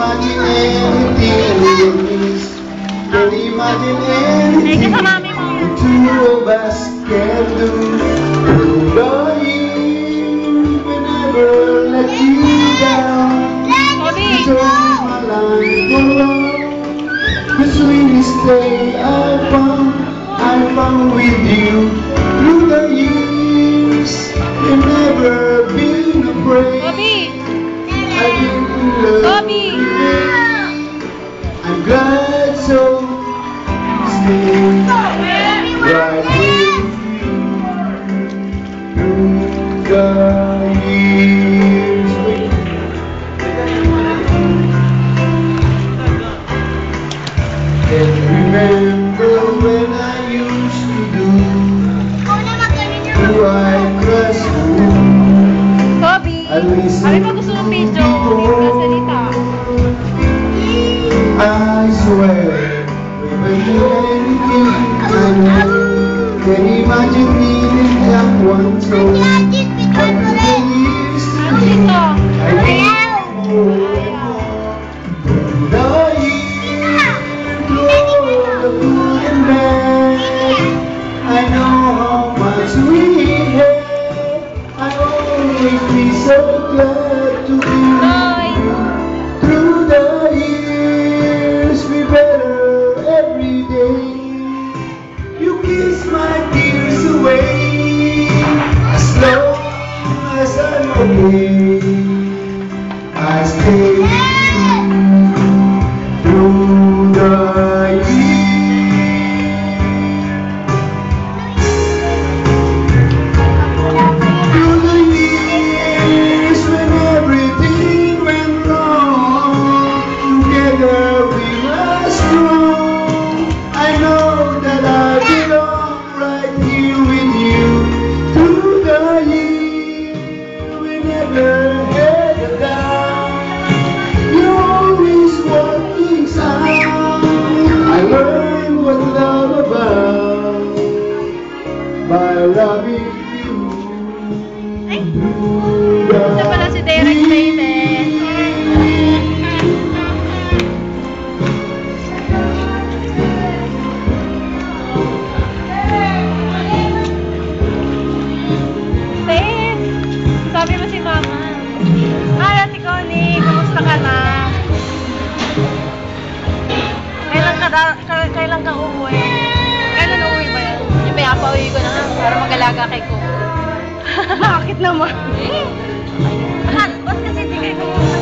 Imagine anything. Can imagine anything the two of us can do. Darling, we never let you down. You turned my life around. The sweetest day I found, I found with you. Through the years, you've never Glad so. Stay right with you. The years. Can remember when I used to do Do I cross you? Least Sabi pa gusto ng video. Can imagine I know how much we I always be so glad Kamusta ka na? Kailan ka, da, ka- kailan ka uuwi? Kailan uuwi ba yan? Yung pinapauwi ko na nga para mag-alaga kay Coco. Bakit naman? Eh, Bakit? Ba't kasi hindi kayo kumuha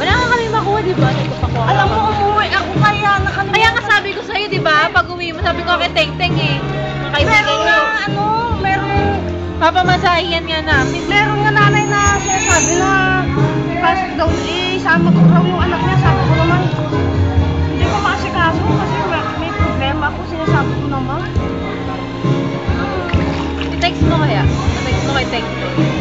Wala nga kami makuha, di ba? Nagpapakuha Alam mo, umuwi ako kaya na kami. Kaya nga sabi ko sa'yo, di ba? Pag uwi mo, sabi ko kay Teng Teng eh. Mga kaibigan Meron niyo. nga, ano, meron, Papamasahihan nga namin. meron nga nanay na sinasabi na pasok daw, eh, sama ko raw yung anak niya, sabi ko naman, hindi ko maasikaso kasi may, problema ako, sinasabi ko naman. I-text mo kaya? I-text mo kay Teng Teng.